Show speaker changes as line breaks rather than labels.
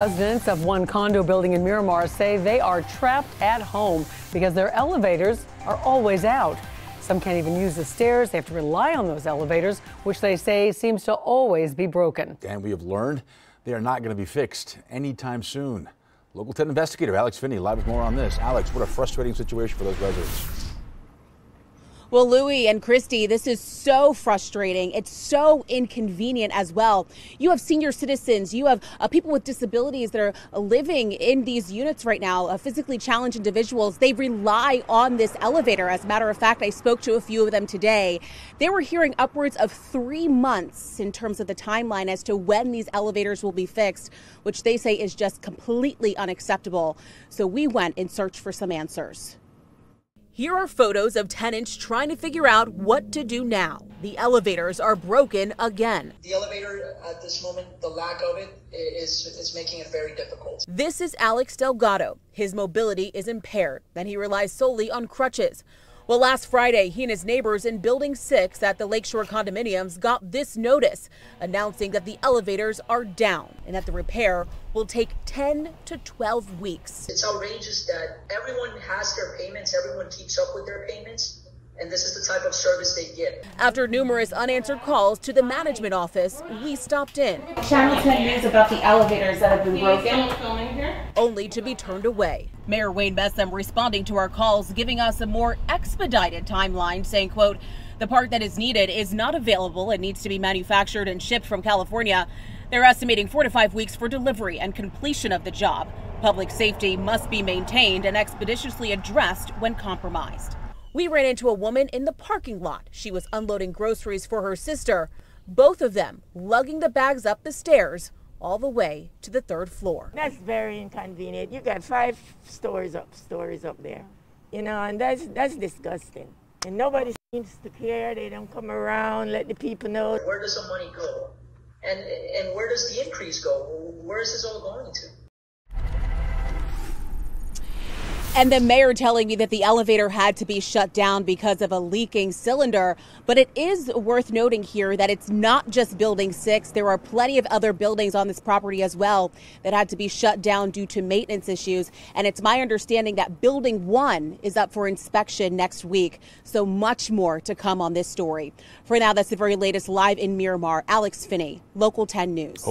Residents of one condo building in Miramar say they are trapped at home because their elevators are always out. Some can't even use the stairs. They have to rely on those elevators, which they say seems to always be broken.
And we have learned they are not going to be fixed anytime soon. Local 10 investigator Alex Finnie live with more on this. Alex, what a frustrating situation for those residents.
Well, Louie and Christy, this is so frustrating. It's so inconvenient as well. You have senior citizens, you have uh, people with disabilities that are living in these units right now, uh, physically challenged individuals. They rely on this elevator. As a matter of fact, I spoke to a few of them today. They were hearing upwards of three months in terms of the timeline as to when these elevators will be fixed, which they say is just completely unacceptable. So we went in search for some answers. Here are photos of tenants trying to figure out what to do now. The elevators are broken again.
The elevator at this moment, the lack of it is, is making it very difficult.
This is Alex Delgado. His mobility is impaired and he relies solely on crutches. Well, last Friday, he and his neighbors in Building 6 at the Lakeshore condominiums got this notice announcing that the elevators are down and that the repair will take 10 to 12 weeks.
It's outrageous that everyone has their payments, everyone keeps up with their payments, and this is the type of service they get.
After numerous unanswered calls to the management office, we stopped in.
Channel 10 news about the elevators that have been broken.
Only to be turned away. Mayor Wayne Messam responding to our calls, giving us a more expedited timeline, saying, quote, the part that is needed is not available and needs to be manufactured and shipped from California. They're estimating four to five weeks for delivery and completion of the job. Public safety must be maintained and expeditiously addressed when compromised. We ran into a woman in the parking lot. She was unloading groceries for her sister, both of them lugging the bags up the stairs all the way to the third floor.
That's very inconvenient. You got five stories up, stories up there, you know, and that's that's disgusting. And nobody seems to care. They don't come around, let the people know.
Where does the money go? And and where does the increase go? Where is this all going to?
And the mayor telling me that the elevator had to be shut down because of a leaking cylinder. But it is worth noting here that it's not just building six. There are plenty of other buildings on this property as well that had to be shut down due to maintenance issues. And it's my understanding that building one is up for inspection next week. So much more to come on this story. For now, that's the very latest live in Miramar. Alex Finnie, Local 10 News.